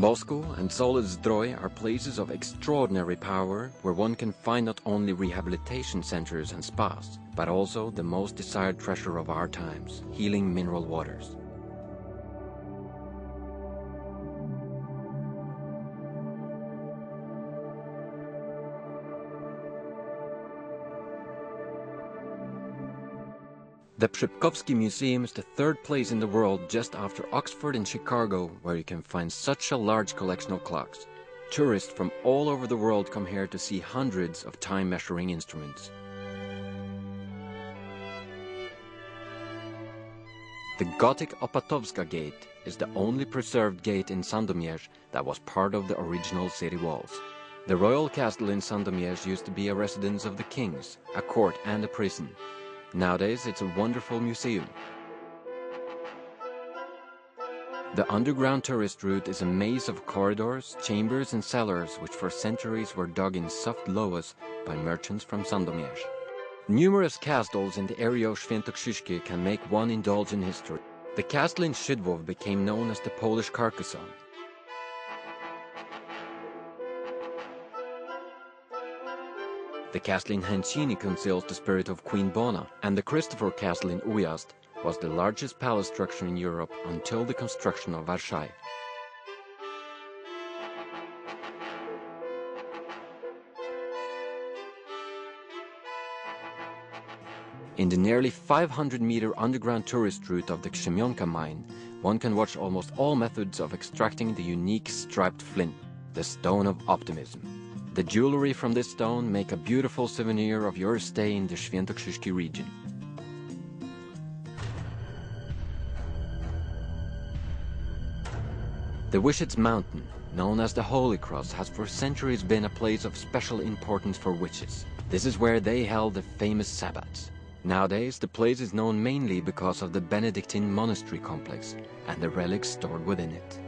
Busko and Solec Zdroj are places of extraordinary power where one can find not only rehabilitation centers and spas, but also the most desired treasure of our times, healing mineral waters. The Przypkowski Museum is the third place in the world just after Oxford and Chicago where you can find such a large collection of clocks. Tourists from all over the world come here to see hundreds of time measuring instruments. The Gothic Opatowska Gate is the only preserved gate in Sandomierz that was part of the original city walls. The royal castle in Sandomierz used to be a residence of the kings, a court and a prison. Nowadays, it's a wonderful museum. The underground tourist route is a maze of corridors, chambers and cellars which for centuries were dug in soft loess by merchants from Sandomierz. Numerous castles in the area of Świętokrzyskie can make one indulge in history. The castle in Szydłów became known as the Polish Carcassonne. The castle in Chęciny conceals the spirit of Queen Bona, and the Krzyżtopór Castle in Ujazd was the largest palace structure in Europe until the construction of Versailles. In the nearly 500 meter underground tourist route of the Krzemionki mine, one can watch almost all methods of extracting the unique striped flint, the stone of optimism. The jewelry from this stone make a beautiful souvenir of your stay in the Świętokrzyskie region. The Łysiec Mountain, known as the Holy Cross, has for centuries been a place of special importance for witches. This is where they held the famous sabbats. Nowadays, the place is known mainly because of the Benedictine monastery complex and the relics stored within it.